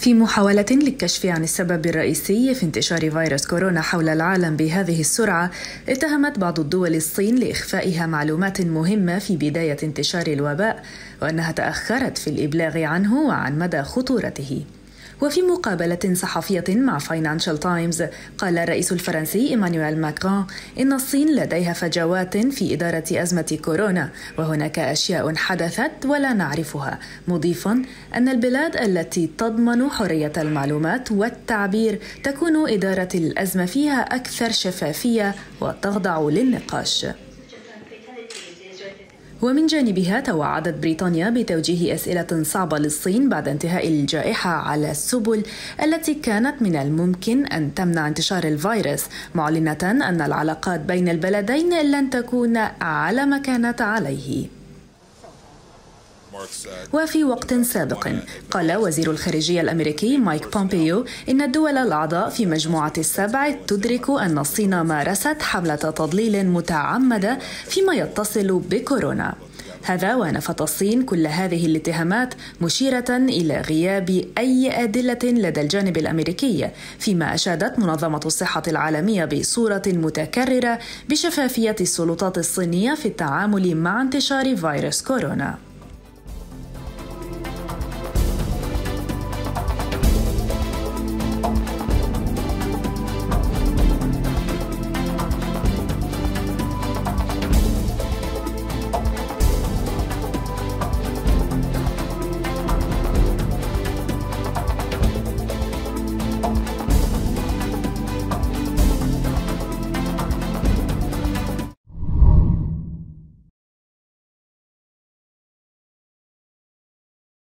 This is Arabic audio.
في محاولة للكشف عن السبب الرئيسي في انتشار فيروس كورونا حول العالم بهذه السرعة، اتهمت بعض الدول الصين لإخفائها معلومات مهمة في بداية انتشار الوباء، وأنها تأخرت في الإبلاغ عنه وعن مدى خطورته. وفي مقابلة صحفية مع فاينانشال تايمز قال الرئيس الفرنسي إيمانويل ماكرون إن الصين لديها فجوات في إدارة أزمة كورونا وهناك أشياء حدثت ولا نعرفها مضيفا أن البلاد التي تضمن حرية المعلومات والتعبير تكون إدارة الأزمة فيها أكثر شفافية وتخضع للنقاش. ومن جانبها توعدت بريطانيا بتوجيه أسئلة صعبة للصين بعد انتهاء الجائحة على السبل التي كانت من الممكن أن تمنع انتشار الفيروس معلنة أن العلاقات بين البلدين لن تكون على ما كانت عليه. وفي وقت سابق. قال وزير الخارجية الأمريكي مايك بومبيو إن الدول الأعضاء في مجموعة السبع تدرك أن الصين مارست حملة تضليل متعمدة فيما يتصل بكورونا. هذا ونفت الصين كل هذه الاتهامات مشيرة إلى غياب أي أدلة لدى الجانب الأمريكي فيما أشادت منظمة الصحة العالمية بصورة متكررة بشفافية السلطات الصينية في التعامل مع انتشار فيروس كورونا.